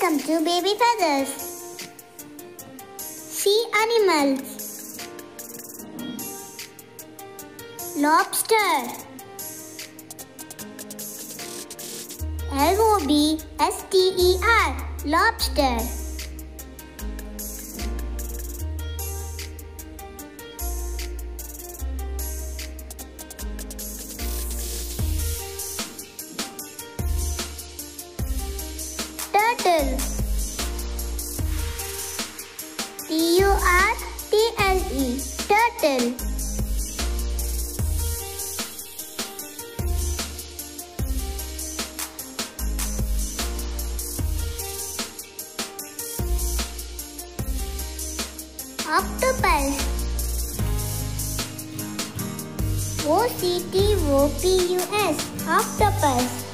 Welcome to Baby Feathers. Sea animals. Lobster. L O B S T E R. Lobster. Turtle. T U R T L E. Turtle. Octopus. O C T O P U S. Octopus.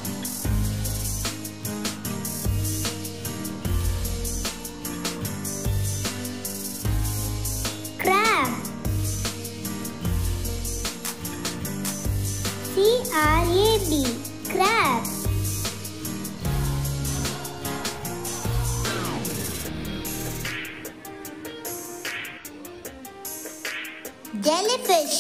C R A B. Crab. Jellyfish.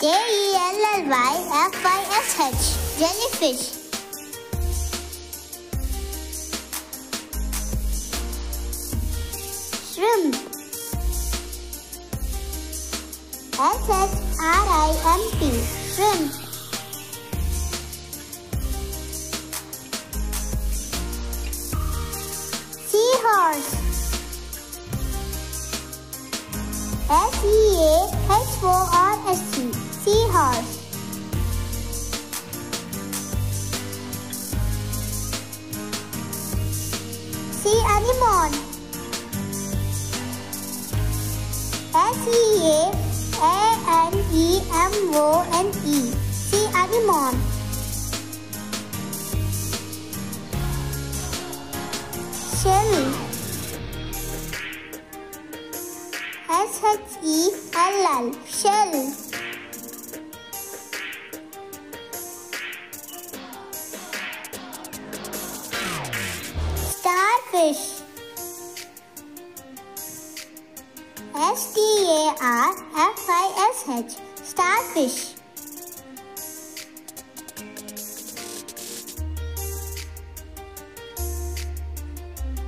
J E L L Y F I S H. Jellyfish. Shrimp. S H R I M P. Shrimp. Seahorse. S E A H O R S E. Seahorse. Sea anemone. S A A N E M O N E. Sea anemone. Shell. S H E L L. Shell. Starfish. S T A R F I S H. Starfish.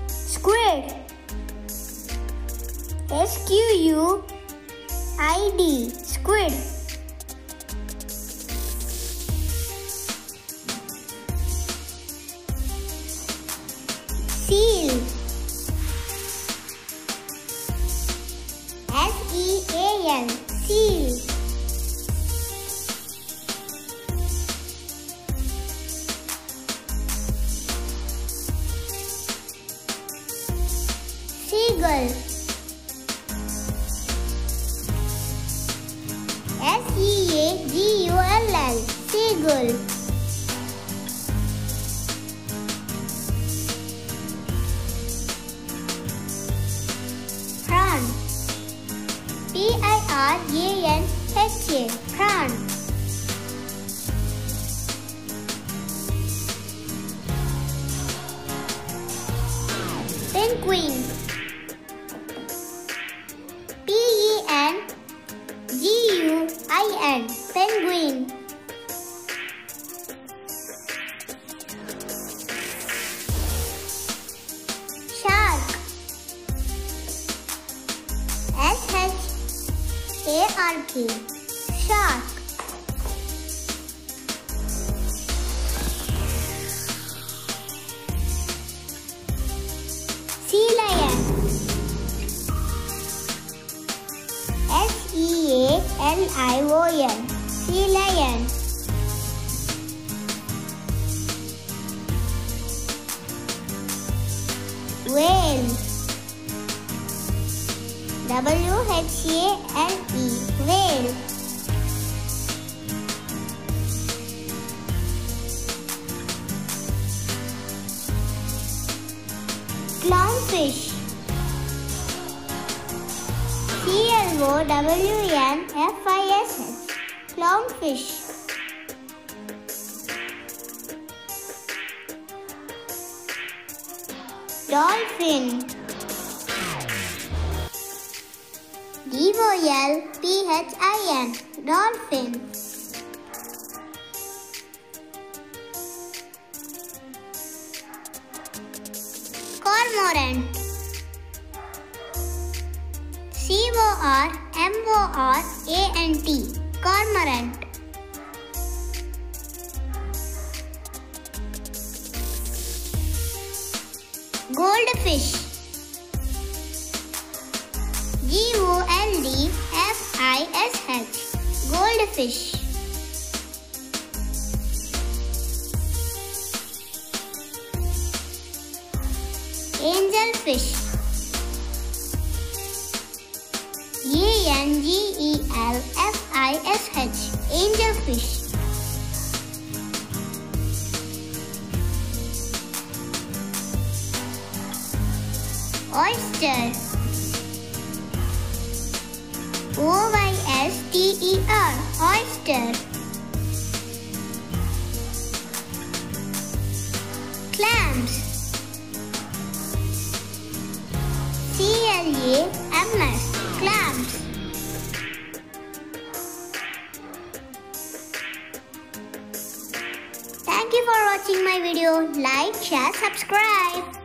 Squid. S Q U I D. Squid. Seal. S E A L. Seagull. S E A G U L L. Seagull. Prawn. P Penguin. Shark. S H A R K. Shark. Sea lion. S E A L I O N. Sea lion. Whale. W H A L E. Whale. Clownfish. C L O W N F I S H. Clownfish, Dolphin. D-O-L-P-H-I-N. Dolphin. Cormorant. C-O-R-M-O-R-A-N-T. C -O -R -M -O -R -A -N -T. Cormorant. Goldfish. G-O-L-D-F-I-S-H Goldfish. Angelfish A-N-G-E-L-F-I-S-H Angelfish Oyster. O-Y-S-T-E-R Oyster. Clams. C-L-A-M-S my video. Like, share, subscribe.